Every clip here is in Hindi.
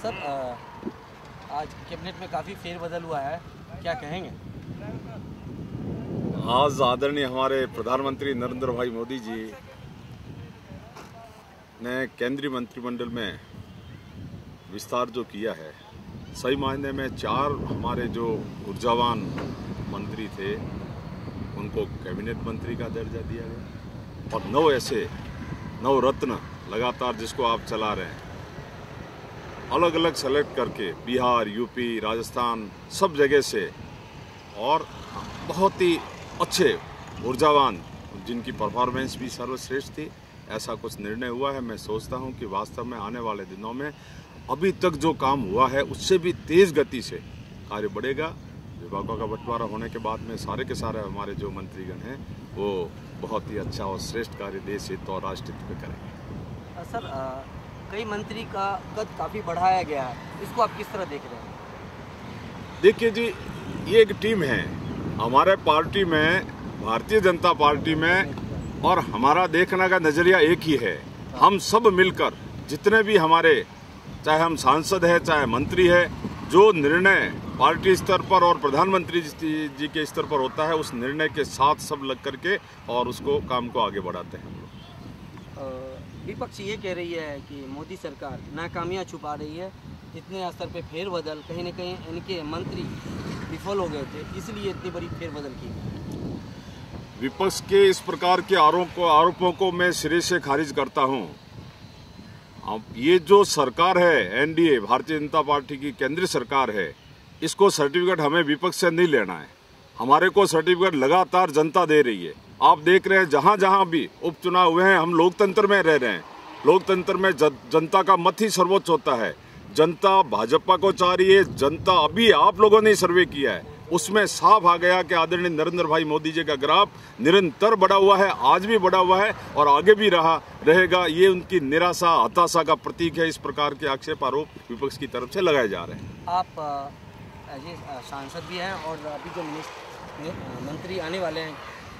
सर आज कैबिनेट में काफ़ी फेरबदल हुआ है। क्या कहेंगे? आज आदरणीय हमारे प्रधानमंत्री नरेंद्र भाई मोदी जी ने केंद्रीय मंत्रिमंडल में विस्तार जो किया है, सही मायने में चार हमारे जो ऊर्जावान मंत्री थे, उनको कैबिनेट मंत्री का दर्जा दिया गया। और नौ ऐसे नौ रत्न लगातार जिसको आप चला रहे हैं अलग अलग सेलेक्ट करके बिहार यूपी राजस्थान, सब जगह से और बहुत ही अच्छे, ऊर्जावान, जिनकी परफॉर्मेंस भी सर्वश्रेष्ठ थी। ऐसा कुछ निर्णय हुआ है। मैं सोचता हूँ कि वास्तव में आने वाले दिनों में अभी तक जो काम हुआ है, उससे भी तेज गति से कार्य बढ़ेगा। विभागों का बंटवारा होने के बाद में सारे के सारे हमारे जो मंत्रीगण हैं, वो बहुत ही अच्छा और श्रेष्ठ कार्य देश हित और राष्ट्र हित में करेंगे। सर कई मंत्री का कद काफ़ी बढ़ाया गया है। इसको आप किस तरह देख रहे हैं? देखिए जी ये एक टीम है। हमारे पार्टी में भारतीय जनता पार्टी में और हमारा देखने का नज़रिया एक ही है। हम सब मिलकर जितने भी हमारे चाहे हम सांसद हैं चाहे मंत्री है जो निर्णय पार्टी स्तर पर और प्रधानमंत्री जी के स्तर पर होता है उस निर्णय के साथ सब लग करके और उसको काम को आगे बढ़ाते हैं विपक्ष ये कह रही है कि मोदी सरकार नाकामियाँ छुपा रही है इतने स्तर पे फेरबदल कहीं ना कहीं इनके मंत्री विफल हो गए थे, इसलिए इतनी बड़ी फेरबदल की विपक्ष के इस प्रकार के आरोप आरोपों को मैं सिरे से खारिज करता हूँ। अब ये जो सरकार है, एनडीए, भारतीय जनता पार्टी की केंद्रीय सरकार है, इसको सर्टिफिकेट हमें विपक्ष से नहीं लेना है। हमारे को सर्टिफिकेट लगातार जनता दे रही है। आप देख रहे हैं, जहाँ जहाँ भी उपचुनाव हुए हैं, हम लोकतंत्र में रह रहे हैं। लोकतंत्र में जनता का मत ही सर्वोच्च होता है। जनता भाजपा को चाह रही है, जनता अभी आप लोगों ने सर्वे किया है। उसमें साफ़ आ गया कि आदरणीय नरेंद्र भाई मोदी जी का ग्राफ निरंतर बढ़ा हुआ है, आज भी बढ़ा हुआ है और आगे भी रहा, रहेगा। ये उनकी निराशा, हताशा का प्रतीक है। इस प्रकार के आक्षेप आरोप विपक्ष की तरफ़ से लगाए जा रहे हैं। आप ए सांसद भी हैं और अभी जो मंत्री आने वाले हैं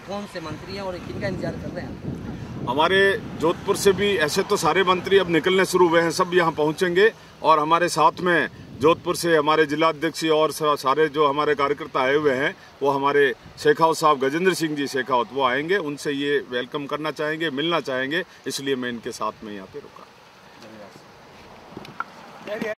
कौन से मंत्री हैं और किनका इंतज़ार कर रहे हैं? हमारे जोधपुर से भी ऐसे तो सारे मंत्री अब निकलने शुरू हुए हैं सब यहाँ पहुँचेंगे और हमारे साथ में जोधपुर से हमारे जिलाध्यक्ष और सारे जो हमारे कार्यकर्ता आए हुए हैं वो हमारे शेखावत साहब गजेंद्र सिंह जी शेखावत वो आएँगे उनसे ये वेलकम करना चाहेंगे मिलना चाहेंगे इसलिए मैं इनके साथ में यहाँ पे रुका।